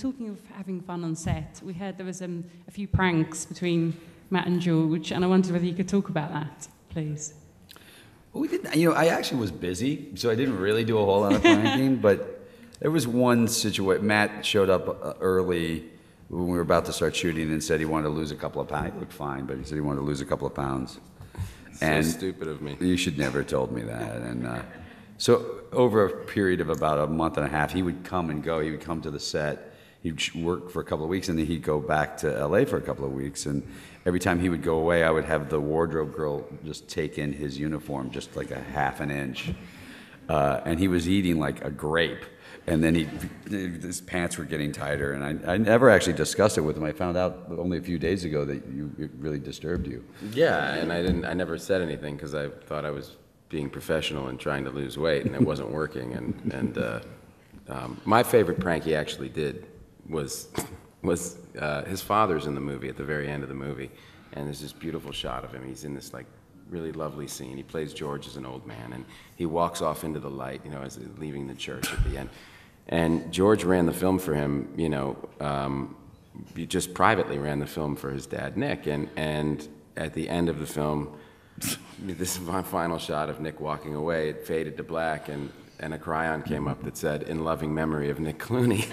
talking of having fun on set, we heard there was um, a few pranks between Matt and George, and I wondered whether you could talk about that, please. Well, we didn't, you know, I actually was busy, so I didn't really do a whole lot of pranking, but there was one situation. Matt showed up uh, early when we were about to start shooting and said he wanted to lose a couple of pounds. He looked fine, but he said he wanted to lose a couple of pounds. So stupid of me. You should never have told me that. And uh, so over a period of about a month and a half, he would come and go. He would come to the set. He'd work for a couple of weeks, and then he'd go back to LA for a couple of weeks. And every time he would go away, I would have the wardrobe girl just take in his uniform just like a half an inch. Uh, and he was eating like a grape. And then he, his pants were getting tighter. And I, I never actually discussed it with him. I found out only a few days ago that you, it really disturbed you. Yeah, and I didn't. I never said anything because I thought I was being professional and trying to lose weight, and it wasn't working. And and uh, um, my favorite prank he actually did was was uh, his father's in the movie at the very end of the movie, and there's this beautiful shot of him. He's in this like really lovely scene. He plays George as an old man, and he walks off into the light, you know, as leaving the church at the end. And George ran the film for him, you know, um, just privately ran the film for his dad, Nick. And, and at the end of the film, this is my final shot of Nick walking away. It faded to black, and, and a chyron came up that said, In loving memory of Nick Clooney.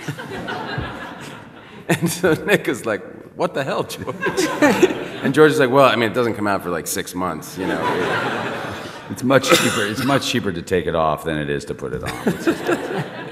and so Nick is like, What the hell, George? and George is like, Well, I mean, it doesn't come out for like six months, you know. It's much cheaper. It's much cheaper to take it off than it is to put it on.